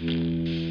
Hum.